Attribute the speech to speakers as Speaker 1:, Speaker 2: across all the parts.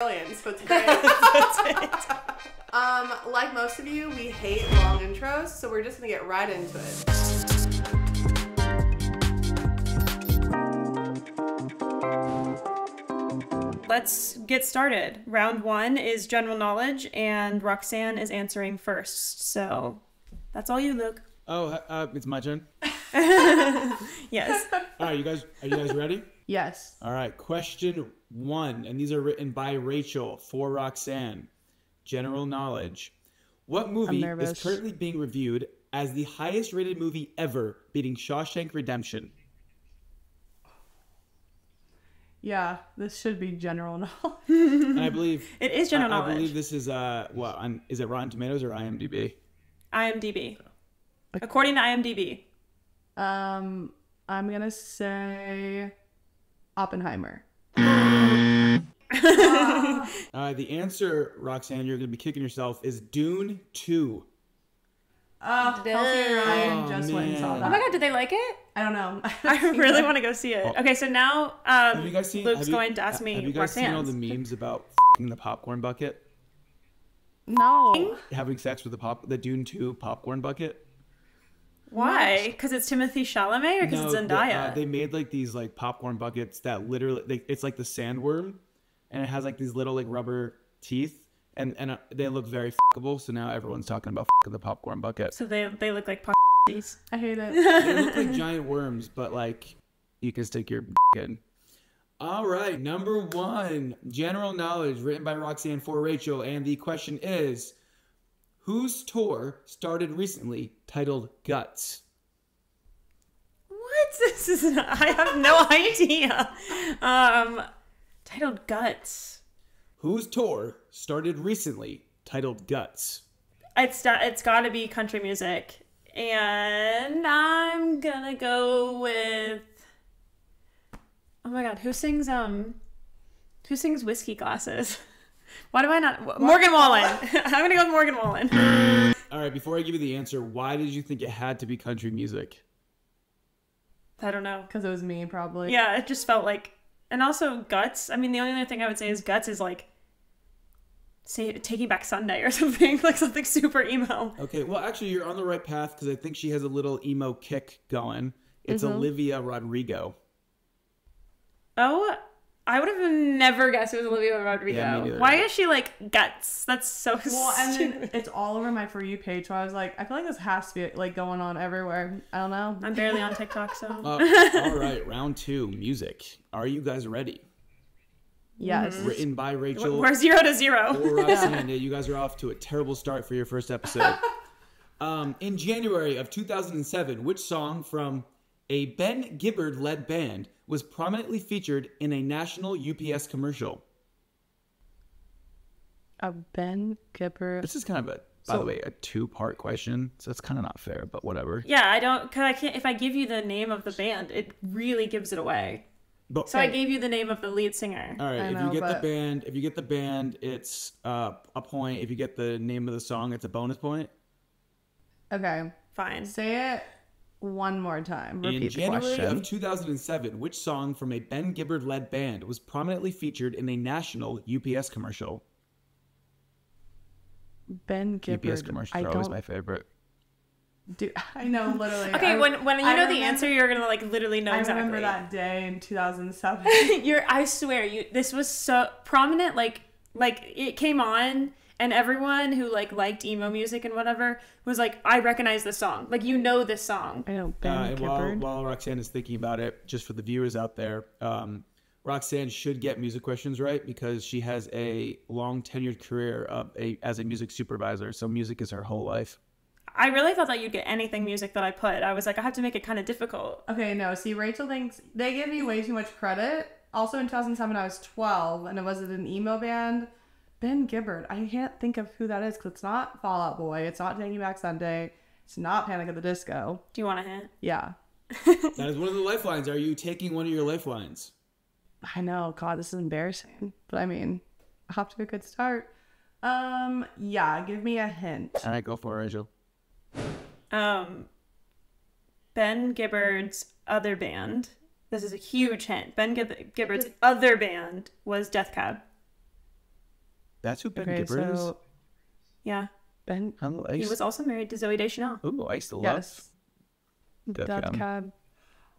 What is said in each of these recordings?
Speaker 1: Aliens, that's great. Um, like most of you, we hate long intros, so we're just gonna get right into it.
Speaker 2: Let's get started. Round one is general knowledge, and Roxanne is answering first. So that's all you, Luke.
Speaker 3: Oh, uh, it's my turn.
Speaker 2: Yes.
Speaker 3: All right, you guys, are you guys ready?
Speaker 1: Yes.
Speaker 3: All right, question one, and these are written by Rachel for Roxanne. General knowledge. What movie is currently being reviewed as the highest rated movie ever, beating Shawshank Redemption?
Speaker 1: Yeah, this should be general knowledge.
Speaker 3: And I believe
Speaker 2: It is general
Speaker 3: I, I believe this is uh, what on is it Rotten Tomatoes or IMDb?
Speaker 2: IMDb. According to IMDb.
Speaker 1: Um, I'm gonna say Oppenheimer.
Speaker 3: Uh, the answer, Roxanne, you're going to be kicking yourself, is Dune 2.
Speaker 1: Oh, Kelsey and Ryan
Speaker 3: Oh,
Speaker 1: just went and saw that.
Speaker 2: Oh my god, did they like it?
Speaker 1: I don't know.
Speaker 2: I really want to go see it. Okay, so now um,
Speaker 3: Have you guys seen?
Speaker 2: Luke's
Speaker 3: have you-
Speaker 2: going to ask me
Speaker 3: Have you guys seen all the memes about fing the popcorn bucket?
Speaker 1: No.
Speaker 3: Having sex with the pop, the Dune 2 popcorn bucket?
Speaker 2: Why? Because it's Timothée Chalamet or because it's
Speaker 3: the-
Speaker 2: Zendaya?
Speaker 3: uh, they made like these like popcorn buckets that literally, they, it's like the sandworm, and it has like these little like rubber teeth, and and uh, they look very fuckable. So now everyone's talking about fucking the popcorn bucket.
Speaker 2: so they they look like p***s.
Speaker 1: I hate it.
Speaker 3: they look like giant worms, but like you can stick your in. All right, number one, general knowledge, written by Roxanne for Rachel, and the question is, whose tour started recently titled Guts?
Speaker 2: What? This is I have no idea. Um, titled Guts.
Speaker 3: Whose tour started recently titled Guts?
Speaker 2: It's it's got to be country music, and I'm gonna go with. Oh my god, who sings um, who sings whiskey glasses? Why do I not? Morgan Wallen. I'm gonna go with Morgan Wallen.
Speaker 3: All right, before I give you the answer, why did you think it had to be country music?
Speaker 2: I don't know.
Speaker 1: Because it was me, probably.
Speaker 2: Yeah, it just felt like, and also guts. I mean, the only other thing I would say is guts is like, say Taking Back Sunday or something like something super emo.
Speaker 3: Okay, well, actually, you're on the right path because I think she has a little emo kick going. It's mm-hmm. Olivia Rodrigo.
Speaker 2: Oh, I would have never guessed it was Olivia Rodrigo.
Speaker 3: Yeah, me neither.
Speaker 2: Why is she like guts? That's so
Speaker 1: Well, and
Speaker 2: stupid.
Speaker 1: then it's all over my For You page, so I was like, I feel like this has to be like going on everywhere. I don't know.
Speaker 2: I'm barely on TikTok, so
Speaker 3: Uh, all right, round two, music. Are you guys ready?
Speaker 1: Yes.
Speaker 3: Written by Rachel
Speaker 2: we're zero to zero.
Speaker 3: or Roxanne. You guys are off to a terrible start for your first episode. Um, in January of 2007, which song from a Ben Gibbard led band was prominently featured in a national UPS commercial?
Speaker 1: A Ben Kipper.
Speaker 3: This is kind of a, by
Speaker 1: So-
Speaker 3: the way, a two part question, so it's kind of not fair, but whatever.
Speaker 2: Yeah, I don't. Cause I can't. If I give you the name of the band, it really gives it away.
Speaker 3: But
Speaker 2: So I gave you the name of the lead singer.
Speaker 3: all right,
Speaker 1: I
Speaker 3: if
Speaker 1: know,
Speaker 3: you get the band, if you get the band, it's uh, a point. If you get the name of the song, it's a bonus point.
Speaker 1: Okay.
Speaker 2: Fine.
Speaker 1: Say it one more time. Repeat
Speaker 3: In
Speaker 1: the
Speaker 3: January
Speaker 1: question.
Speaker 3: of 2007, which song from a Ben Gibbard led band was prominently featured in a national UPS commercial?
Speaker 1: ben Gibbard.
Speaker 3: UPS commercials
Speaker 1: I
Speaker 3: are always
Speaker 1: don't
Speaker 3: my favorite.
Speaker 1: do. I know, literally.
Speaker 2: Okay,
Speaker 1: I-
Speaker 2: when when you
Speaker 1: I
Speaker 2: know the answer, you're gonna like literally know
Speaker 1: I
Speaker 2: exactly.
Speaker 1: remember that day in 2007.
Speaker 2: you're. I swear, you. This was so prominent. Like like it came on, and everyone who like liked emo music and whatever was like, I recognize this song. Like you know this song.
Speaker 1: I know Ben
Speaker 3: Uh, and while, while Roxanne is thinking about it, just for the viewers out there, um, Roxanne should get music questions right because she has a long tenured career of a, as a music supervisor. So music is her whole life.
Speaker 2: I really thought that you'd get anything music that I put. I was like, I have to make it kind of difficult.
Speaker 1: Okay, no. See, Rachel thinks they give me way too much credit. Also, in 2007, I was 12, and it was in an emo band. Ben Gibbard. I can't think of who that is because it's not Fall Out Boy. It's not Taking Back Sunday. It's not Panic at the Disco.
Speaker 2: Do you want a hint?
Speaker 1: Yeah,
Speaker 3: That is one of the lifelines. Are you taking one of your lifelines?
Speaker 1: I know. God, this is embarrassing. But I mean, off to a good start. Um, yeah. Give me a hint.
Speaker 3: All right, go for it, Rachel.
Speaker 2: Um, Ben Gibbard's other band. This is a huge hint. Ben Gib- Gibbard's other band was Death Cab.
Speaker 3: That's who Ben
Speaker 1: Okay,
Speaker 3: Gibbard is.
Speaker 2: Yeah.
Speaker 1: Ben.
Speaker 3: Hello, I
Speaker 2: He was also married to Zooey Deschanel.
Speaker 3: ooh, I used to love
Speaker 1: Yes.
Speaker 3: Death
Speaker 1: Death
Speaker 3: Cab.
Speaker 1: Cab.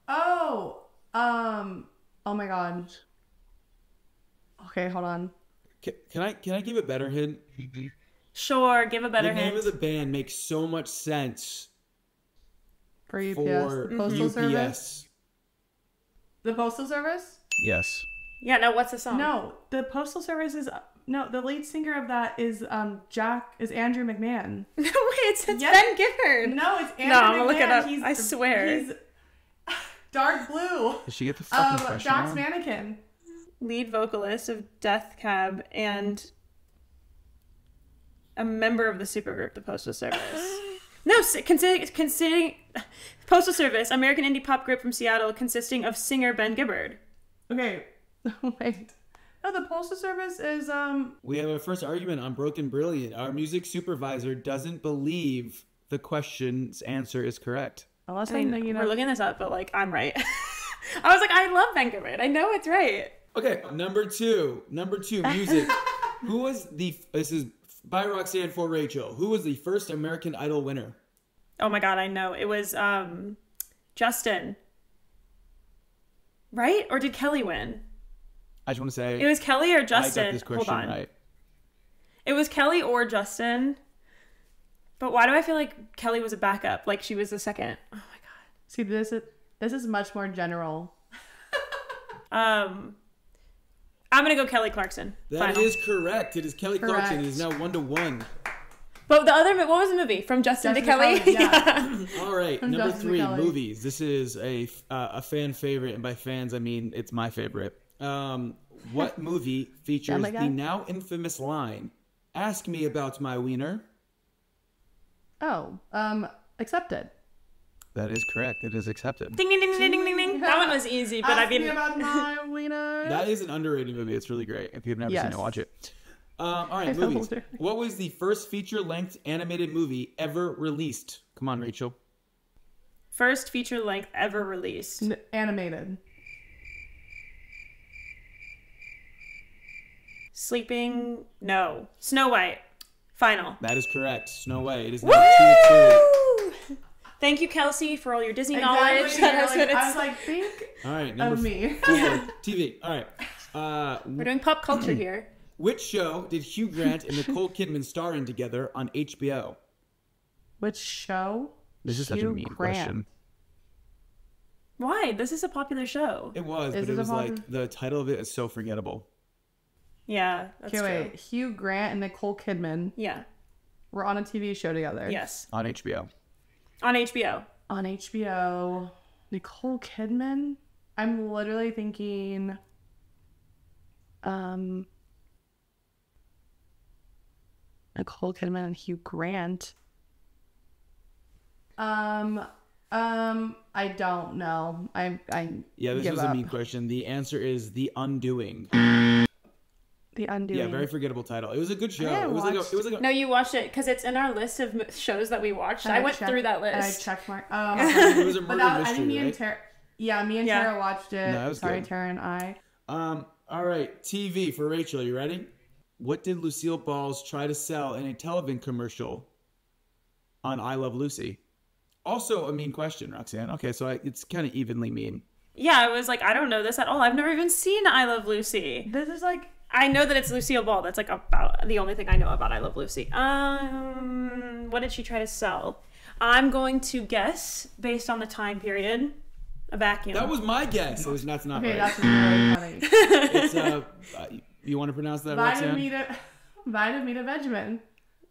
Speaker 1: Oh. Um. Oh my god. Okay, hold on.
Speaker 3: Can, can I can I give a better hint?
Speaker 2: Sure, give a better hint.
Speaker 3: the name
Speaker 2: hint.
Speaker 3: of the band makes so much sense
Speaker 1: For UPS,
Speaker 3: for
Speaker 1: the postal
Speaker 3: UPS.
Speaker 1: service. The postal service?
Speaker 3: Yes.
Speaker 2: yeah, no, what's the song?
Speaker 1: No, the postal service is no. The lead singer of that is um Jack is Andrew McMahon.
Speaker 2: No, wait, it's, it's
Speaker 1: Yes.
Speaker 2: Ben Gifford.
Speaker 1: No, it's Andrew
Speaker 2: No, I'm
Speaker 1: McMahon.
Speaker 2: gonna look it up.
Speaker 1: He's,
Speaker 2: I swear.
Speaker 1: He's dark blue.
Speaker 3: Did she get the fucking
Speaker 1: Um,
Speaker 3: question
Speaker 1: Jack's
Speaker 3: wrong?
Speaker 1: mannequin.
Speaker 2: Lead vocalist of Death Cab and a member of the supergroup, the Postal Service. no, s- consider, considering Postal Service, American indie pop group from Seattle, consisting of singer Ben Gibbard.
Speaker 1: Okay, wait. No, the postal service is um.
Speaker 3: We have our first argument on Broke and Brilliant. Our music supervisor doesn't believe the question's answer is correct.
Speaker 1: Unless
Speaker 2: I
Speaker 1: I'm
Speaker 2: mean,
Speaker 1: thinking
Speaker 2: we're
Speaker 1: of
Speaker 2: looking this up, but like I'm right. I was like, I love Ben Gibbard. I know it's right.
Speaker 3: Okay, number two. Number two, music. Who was the? This is by Roxanne for Rachel. Who was the first American Idol winner?
Speaker 2: Oh my god, I know. It was um Justin. Right? Or did Kelly win?
Speaker 3: I just want to say
Speaker 2: It was Kelly or Justin.
Speaker 3: I
Speaker 2: Justin.
Speaker 3: got this
Speaker 2: Hold
Speaker 3: question
Speaker 2: on.
Speaker 3: right.
Speaker 2: It was Kelly or Justin. But why do I feel like Kelly was a backup? Like she was the second. Oh my god.
Speaker 1: see this is this is much more general.
Speaker 2: Um I'm gonna go Kelly Clarkson.
Speaker 3: That
Speaker 2: Final.
Speaker 3: is correct. It is Kelly Clarkson.
Speaker 1: Correct.
Speaker 3: It is now one to one.
Speaker 2: But the other what was the movie? From Justin,
Speaker 1: Justin
Speaker 2: to Kelly?
Speaker 1: Kelly, yeah.
Speaker 3: All right,
Speaker 1: From
Speaker 3: number
Speaker 1: Justin
Speaker 3: three, movies. This is a uh, a fan favorite, and by fans I mean it's my favorite. Um, what movie features the now infamous line, "Ask me about my wiener"?
Speaker 1: Oh, um, accepted.
Speaker 3: That is correct. It is accepted.
Speaker 2: ding ding ding ding ding ding ding. That one was easy, but I
Speaker 1: Ask me
Speaker 2: mean
Speaker 1: about my wiener.
Speaker 3: That is an underrated movie. It's really great. If you've never seen it, watch it. Um, all right,
Speaker 1: I
Speaker 3: movies. What was the first feature-length animated movie ever released? Come on, Rachel.
Speaker 2: first feature length ever released.
Speaker 1: N- animated.
Speaker 2: Sleeping no. Snow White. Final.
Speaker 3: That is correct. Snow White. It is now two to two.
Speaker 2: Woo! Thank you, Kelsey, for all your Disney
Speaker 1: Exactly.
Speaker 2: knowledge.
Speaker 1: You're
Speaker 2: That
Speaker 1: like-
Speaker 2: what
Speaker 1: I
Speaker 2: it's-
Speaker 1: was like, think
Speaker 3: All right, number
Speaker 1: of me.
Speaker 3: four. TV. All right. Uh,
Speaker 2: We're doing pop culture here.
Speaker 3: which show did Hugh Grant and Nicole Kidman star in together on HBO?
Speaker 1: Which show?
Speaker 3: This is such a
Speaker 1: Hugh
Speaker 3: mean
Speaker 1: Grant.
Speaker 3: question.
Speaker 2: Why? This is a popular show.
Speaker 3: It was,
Speaker 1: Is
Speaker 3: but
Speaker 1: it
Speaker 3: it
Speaker 1: a
Speaker 3: was like the title of it is so forgettable.
Speaker 2: Yeah, that's
Speaker 1: Okay,
Speaker 2: true.
Speaker 1: wait. Hugh Grant and Nicole Kidman
Speaker 2: Yeah.
Speaker 1: were on a TV show together.
Speaker 2: Yes.
Speaker 3: On HBO.
Speaker 2: On HBO.
Speaker 1: On HBO. Nicole Kidman? I'm literally thinking. Um. Nicole Kidman and Hugh Grant. Um. Um. I don't know. I. I.
Speaker 3: Yeah, this
Speaker 1: give
Speaker 3: was a
Speaker 1: up.
Speaker 3: mean question. The answer is The Undoing.
Speaker 1: The Undoing.
Speaker 3: Yeah, very forgettable title. It was a good show.
Speaker 1: I
Speaker 3: It was like a,
Speaker 1: watched-
Speaker 3: it was like a,
Speaker 2: No, you watched it because it's in our list of shows that we watched.
Speaker 1: And
Speaker 2: I went
Speaker 1: checked-
Speaker 2: through that
Speaker 1: list. I
Speaker 2: list.
Speaker 1: checked mark. Oh,
Speaker 3: it was a
Speaker 1: but
Speaker 3: murder
Speaker 1: that, I think me and? Tara. Yeah, me and
Speaker 2: Yeah.
Speaker 1: Tara watched it.
Speaker 3: No, that was
Speaker 1: Sorry,
Speaker 3: good.
Speaker 1: Tara and I.
Speaker 3: Um, all right, TV for Rachel. You ready? What did Lucille Balls try to sell in a television commercial on I Love Lucy? Also a mean question, Roxanne. Okay, so I, it's kind of evenly mean.
Speaker 2: yeah, I was like, I don't know this at all. I've never even seen I Love Lucy.
Speaker 1: This is like
Speaker 2: I know that it's Lucille Ball. That's like about the only thing I know about I Love Lucy. Um, what did she try to sell? I'm going to guess based on the time period, a vacuum.
Speaker 3: That was my guess. It was that's not
Speaker 1: okay.
Speaker 3: right.
Speaker 1: That's really funny.
Speaker 3: It's uh, uh, you want to pronounce that, Roxanne?
Speaker 1: Vitamita, Vitamita Vegemin.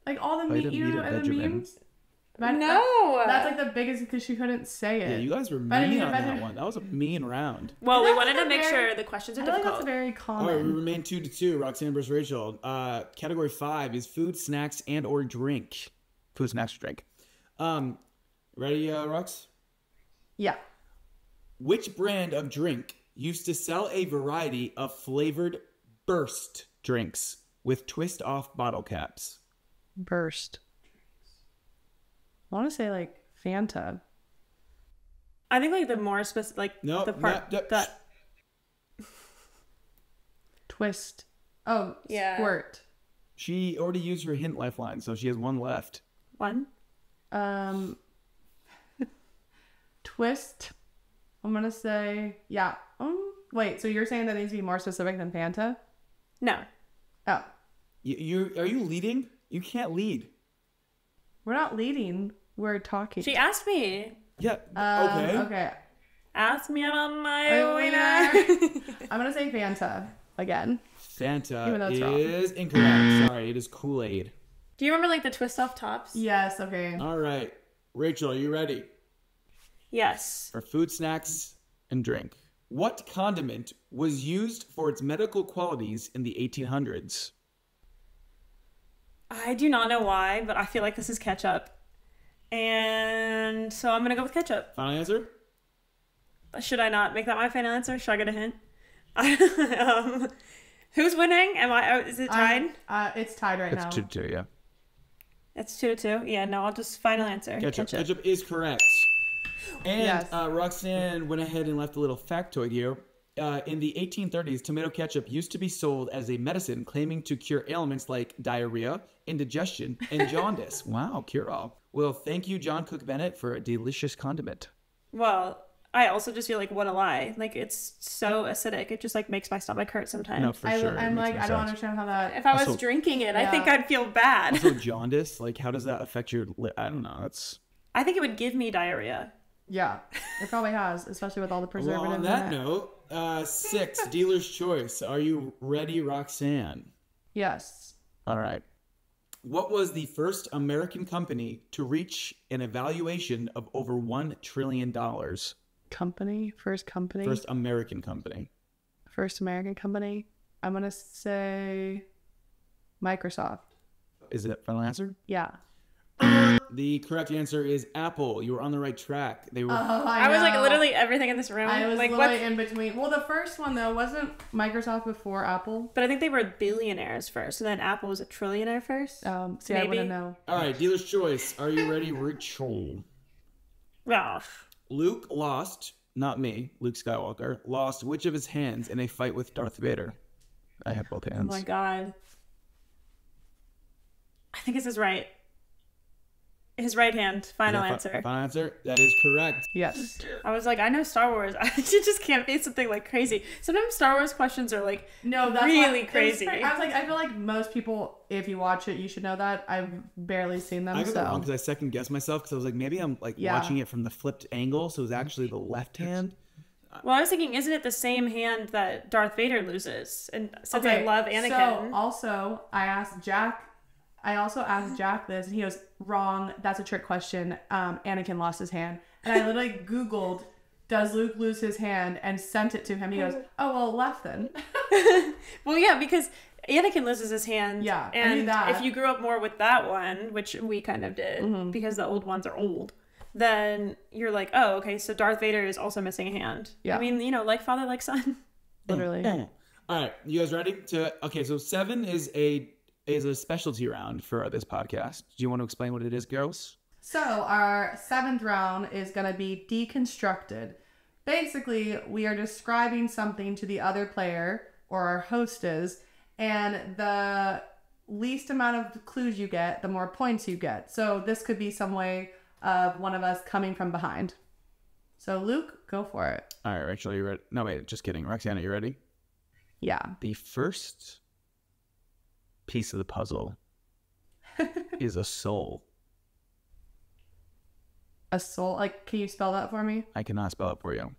Speaker 1: Like all the meat, you know, and the
Speaker 3: Vegemin.
Speaker 1: memes. Vit-
Speaker 2: No.
Speaker 1: That's like the biggest because she couldn't say it.
Speaker 3: Yeah, you guys were
Speaker 1: Vitamita
Speaker 3: mean on that one. That was a mean round.
Speaker 2: well, we wanted to make
Speaker 1: very-
Speaker 2: sure the questions are
Speaker 1: I feel like
Speaker 2: difficult.
Speaker 1: that's very
Speaker 3: All right, we remain two to two. Roxanne versus Rachel. Uh, category five is food, snacks, and or drink. Food, snacks, or drink. Um, ready, uh, Rox?
Speaker 1: yeah.
Speaker 3: Which brand of drink used to sell a variety of flavored burst drinks with twist off bottle caps?
Speaker 1: Burst. I want to say like Fanta.
Speaker 2: I think like the more specific, like
Speaker 3: No,
Speaker 2: the part
Speaker 3: not- no,
Speaker 2: that
Speaker 1: Twist. Oh,
Speaker 2: Yeah.
Speaker 1: squirt.
Speaker 3: She already used her hint lifeline, so she has one left.
Speaker 2: One.
Speaker 1: Um, twist. I'm gonna say yeah. Um, wait. So you're saying that needs to be more specific than Fanta?
Speaker 2: No.
Speaker 1: Oh,
Speaker 3: You, you are you leading? You can't lead.
Speaker 1: we're not leading. We're talking.
Speaker 2: She asked me.
Speaker 3: Yeah.
Speaker 1: Um,
Speaker 3: okay.
Speaker 1: Okay.
Speaker 2: Asked me about my
Speaker 1: Oh,
Speaker 2: wiener.
Speaker 1: I'm gonna say Fanta again. Even
Speaker 3: Fanta
Speaker 1: it's wrong.
Speaker 3: is incorrect. Sorry, it is Kool Aid.
Speaker 2: Do you remember like the twist off tops?
Speaker 1: Yes. Okay.
Speaker 3: All right, Rachel, are you ready
Speaker 2: Yes.
Speaker 3: for food, snacks, and drink? What condiment was used for its medical qualities in the 1800s?
Speaker 2: I do not know why, but I feel like this is ketchup. And so I'm gonna go with ketchup.
Speaker 3: Final answer?
Speaker 2: Should I not make that my final answer? Should I get a hint? um, who's winning? Am I? oh, Is it tied?
Speaker 1: Uh, it's tied right now.
Speaker 3: It's two, two. yeah.
Speaker 2: It's two to two. Yeah. No, I'll just final answer.
Speaker 3: Ketchup. Ketchup is correct. And
Speaker 1: Yes.
Speaker 3: uh, Roxanne went ahead and left a little factoid here. Uh, in the 1830s, tomato ketchup used to be sold as a medicine claiming to cure ailments like diarrhea, indigestion, and jaundice. wow, cure all. Well, thank you, John Cook Bennett, for a delicious condiment.
Speaker 2: Well, I also just feel like what a lie. Like it's so acidic. It just like makes my stomach hurt sometimes.
Speaker 3: No, for
Speaker 1: I,
Speaker 3: sure.
Speaker 1: I'm like, I don't
Speaker 3: sense.
Speaker 1: understand how that.
Speaker 2: If I was
Speaker 3: Also-
Speaker 2: drinking it, I think I'd feel bad.
Speaker 3: Also, jaundice, like, how does that affect your? Li- I don't know. That's
Speaker 2: I think it would give me diarrhea.
Speaker 1: Yeah, it probably has, especially with all the
Speaker 3: well.
Speaker 1: preservatives.
Speaker 3: On that
Speaker 1: in it.
Speaker 3: note, uh, six dealer's choice. Are you ready, Roxanne?
Speaker 1: Yes.
Speaker 3: All right. What was the first American company to reach an evaluation of over one trillion dollars?
Speaker 1: Company, first company,
Speaker 3: First American company.
Speaker 1: first American company. I'm gonna say Microsoft.
Speaker 3: Is it final answer?
Speaker 1: Yeah.
Speaker 3: The correct answer is Apple. You were on the right track. They were.
Speaker 1: Oh,
Speaker 2: I, was like literally everything in this room.
Speaker 1: I was
Speaker 2: like
Speaker 1: literally
Speaker 2: what?
Speaker 1: in between. Well, the first one though wasn't Microsoft before Apple.
Speaker 2: But I think they were billionaires first, and then Apple was a trillionaire first.
Speaker 1: Um, see, I
Speaker 2: Maybe.
Speaker 1: wouldn't know.
Speaker 3: All right, dealer's choice. Are you ready, Rachel?
Speaker 2: Ralph.
Speaker 3: Luke lost, not me, Luke Skywalker, lost which of his hands in a fight with Darth Vader? I have both hands.
Speaker 2: Oh my god. I think this is right. His right hand. Final
Speaker 3: Is
Speaker 2: answer.
Speaker 3: Final answer. That is correct.
Speaker 1: Yes.
Speaker 2: I was like, I know Star Wars. I just can't be something like crazy. Sometimes Star Wars questions are like,
Speaker 1: No, that's
Speaker 2: Really
Speaker 1: why- it was
Speaker 2: crazy.
Speaker 1: pretty- I was like, I feel like most people, if you watch it, you should know that. I've barely seen them,
Speaker 3: I got
Speaker 1: so
Speaker 3: that wrong because I second guessed myself because I was like, maybe I'm like
Speaker 1: Yeah.
Speaker 3: watching it from the flipped angle, so it was actually the left hand.
Speaker 2: well, I was thinking, isn't it the same hand that Darth Vader loses? And since I love Anakin,
Speaker 1: So also, I asked Jack. I also asked Jack this, and he goes, "Wrong. That's a trick question. Um, Anakin lost his hand." And I literally Googled, "Does Luke lose his hand?" and sent it to him. He goes, "Oh well, left then."
Speaker 2: well, yeah, because Anakin loses his hand.
Speaker 1: Yeah, I knew
Speaker 2: and
Speaker 1: that.
Speaker 2: if you grew up more with that one, which we kind of did,
Speaker 1: Mm-hmm.
Speaker 2: because the old ones are old, then you're like, oh, okay, so Darth Vader is also missing a hand.
Speaker 1: Yeah.
Speaker 2: I mean, you know, like father, like son.
Speaker 1: Literally.
Speaker 3: All right, you guys ready to? Okay, so seven is a is a specialty round for this podcast. Do you want to explain what it is, girls?
Speaker 1: So our seventh round is going to be deconstructed. Basically, we are describing something to the other player or our hostess, and the least amount of clues you get, the more points you get. So this could be some way of one of us coming from behind. So Luke, go for it.
Speaker 3: All right, Rachel, you ready? No, wait, just kidding. Roxana, you ready?
Speaker 1: Yeah.
Speaker 3: The first piece of the puzzle is a soul.
Speaker 1: A soul. Like, can you spell that for me?
Speaker 3: I cannot spell it for you.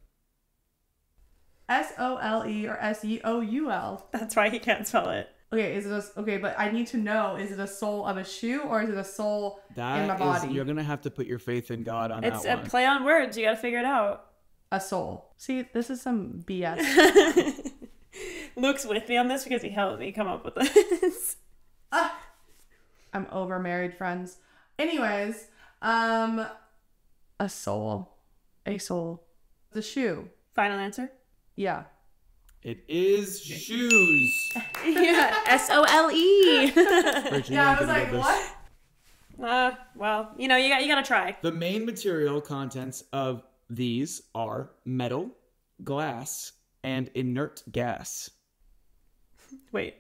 Speaker 1: S O L E or S E O U L.
Speaker 2: That's why he can't spell it.
Speaker 1: Okay, is it a, okay? But I need to know: is it a soul of a shoe or is it a soul
Speaker 3: That
Speaker 1: in my
Speaker 3: is-
Speaker 1: body?
Speaker 3: you're gonna have to put your faith in God on
Speaker 2: It's
Speaker 3: that It's
Speaker 2: a
Speaker 3: one.
Speaker 2: play on words. You got to figure it out.
Speaker 1: A soul. See, this is some BS.
Speaker 2: Luke's with me on this because he helped me come up with this.
Speaker 1: Ah, I'm over married friends. Anyways, um, a soul, a soul, the shoe.
Speaker 2: Final answer.
Speaker 1: Yeah.
Speaker 3: it is shoes.
Speaker 2: Yeah, S O L E.
Speaker 1: Yeah, I was like, what?
Speaker 2: Uh, well, you know, you got you got to try.
Speaker 3: The main material contents of these are metal, glass, and inert gas.
Speaker 2: Wait.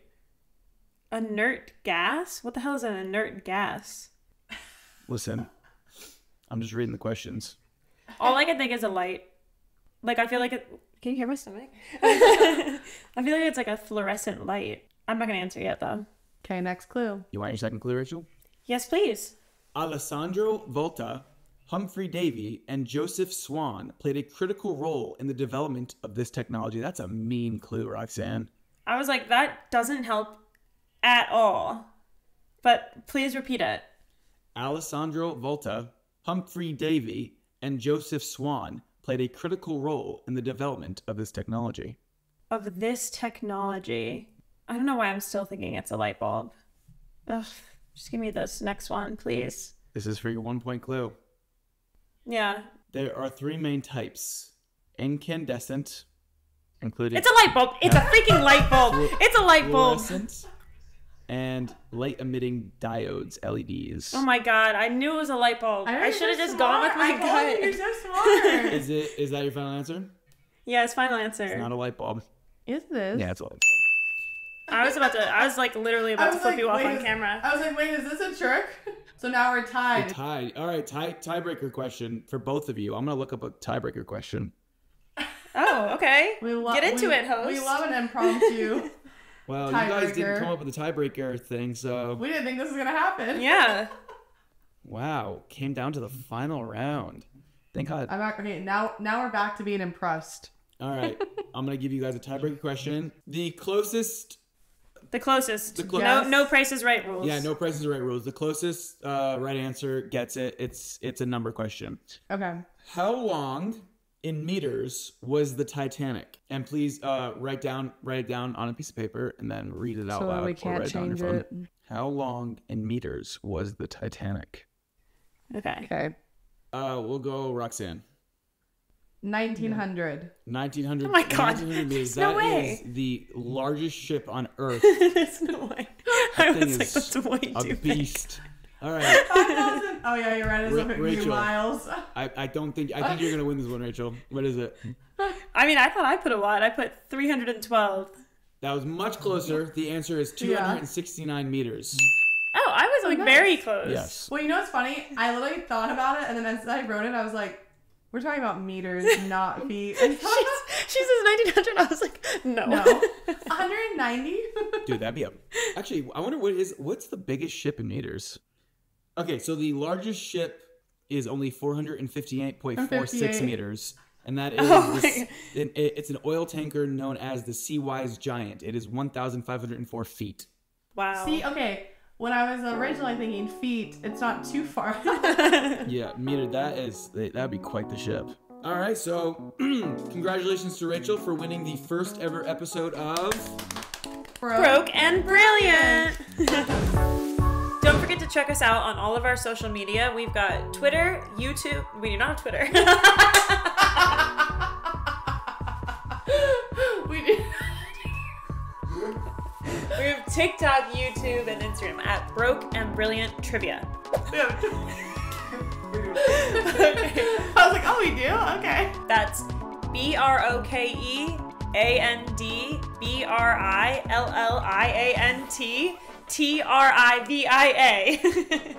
Speaker 2: Inert gas? What the hell is an inert gas?
Speaker 3: Listen, I'm just reading the questions.
Speaker 2: All I can think is a light. Like I feel like it. Can you hear my stomach? I feel like it's like a fluorescent light. I'm not gonna answer yet though.
Speaker 1: Okay, next clue.
Speaker 3: You want your second clue, Rachel?
Speaker 2: Yes, please.
Speaker 3: Alessandro Volta, Humphrey Davy, and Joseph Swan played a critical role in the development of this technology. That's a mean clue, Roxanne.
Speaker 2: I was like, that doesn't help at all. But please repeat it.
Speaker 3: Alessandro Volta, Humphrey Davy, and Joseph Swan played a critical role in the development of this technology.
Speaker 2: Of this technology. I don't know why I'm still thinking it's a light bulb. Ugh. Just give me this next one, please.
Speaker 3: This is for your one point clue.
Speaker 2: Yeah.
Speaker 3: There are three main types incandescent, including
Speaker 2: It's a light bulb. It's a freaking light bulb. It's a light bulb.
Speaker 3: fluorescent, and light emitting diodes, LEDs.
Speaker 2: Oh my god, I knew it was a light bulb. I,
Speaker 1: know
Speaker 2: should have just
Speaker 1: so
Speaker 2: gone with my
Speaker 1: I told you
Speaker 2: gut.
Speaker 1: You're so smart.
Speaker 3: Is it is that your final answer?
Speaker 2: Yeah, it's final answer.
Speaker 3: It's not a light bulb.
Speaker 1: Is this?
Speaker 3: Yeah, it's a light bulb.
Speaker 2: I was about to. I was like literally about to flip
Speaker 1: like,
Speaker 2: you off
Speaker 1: wait,
Speaker 2: on
Speaker 1: is-
Speaker 2: camera.
Speaker 1: I was like, wait, is this a trick? So now we're
Speaker 3: We're
Speaker 1: tied.
Speaker 3: tied. All right, tie tiebreaker question for both of you. I'm gonna look up a tiebreaker question.
Speaker 2: Oh, okay.
Speaker 1: We lo-
Speaker 2: Get into
Speaker 1: we-
Speaker 2: it, host.
Speaker 1: We love an impromptu.
Speaker 3: Well, you guys didn't come up with the tiebreaker thing, so
Speaker 1: we didn't think this was gonna happen.
Speaker 2: Yeah.
Speaker 3: wow, came down to the final round. Thank God.
Speaker 1: I'm not okay. Now, now we're back to being impressed.
Speaker 3: All right, I'm gonna give you guys a tiebreaker question. The closest
Speaker 2: The closest.
Speaker 3: The clo-
Speaker 2: no,
Speaker 1: Yes.
Speaker 2: no Price is Right rules.
Speaker 3: Yeah, no prices right rules. The closest uh, right answer gets it. It's it's a number question.
Speaker 1: Okay.
Speaker 3: How long in meters was the Titanic? And please uh, write down write it down on a piece of paper and then read it out
Speaker 1: So
Speaker 3: loud
Speaker 1: we can't
Speaker 3: write it on
Speaker 1: change
Speaker 3: your
Speaker 1: it.
Speaker 3: How long in meters was the Titanic?
Speaker 2: Okay.
Speaker 1: Okay.
Speaker 3: Uh, we'll go Roxanne.
Speaker 1: 1900.
Speaker 3: 1900.
Speaker 2: Oh my God.
Speaker 3: 1900 meters.
Speaker 2: No
Speaker 3: That
Speaker 2: way.
Speaker 3: is the largest ship on Earth.
Speaker 2: There's no way. I was like, that's way
Speaker 3: a
Speaker 2: too big.
Speaker 3: beast. All right.
Speaker 1: 5,000. Oh yeah, you're right. It's
Speaker 3: Ra- Rachel.
Speaker 1: miles.
Speaker 3: I, I don't think I think you're gonna win this one, Rachel. What is it?
Speaker 2: I mean, I thought I put a lot. I put 312.
Speaker 3: That was much closer. The answer is 269 meters.
Speaker 2: Oh, I was like
Speaker 1: nice.
Speaker 2: very close.
Speaker 3: Yes.
Speaker 1: Well, you know what's funny? I literally thought about it, and then as I wrote it, I was like, "We're talking about meters, not feet." And
Speaker 2: She's, she says 1900. I was like, no.
Speaker 1: no, 190.
Speaker 3: Dude, that'd be a. Actually, I wonder what is what's the biggest ship in meters. Okay, so the largest ship is only 458.46 meters, and that oh is
Speaker 2: Oh
Speaker 3: the
Speaker 2: my
Speaker 3: s- it- it- it's an oil tanker known as the Seawise Giant. It is 1,504 feet.
Speaker 2: Wow.
Speaker 1: See, okay. When I was originally thinking feet, it's not too far.
Speaker 3: Yeah, meter. That is that'd be quite the ship. All right, so congratulations to Rachel for winning the first ever episode of.
Speaker 2: Broke and brilliant. Don't forget to check us out on all of our social media. We've got Twitter, YouTube. We do not have Twitter.
Speaker 1: we did.
Speaker 2: we have TikTok, YouTube, and Instagram at Broke and Brilliant Trivia.
Speaker 1: I was like, oh, we do? Okay.
Speaker 2: That's B R O K E A N D B R I L L I A N T T R I V I A.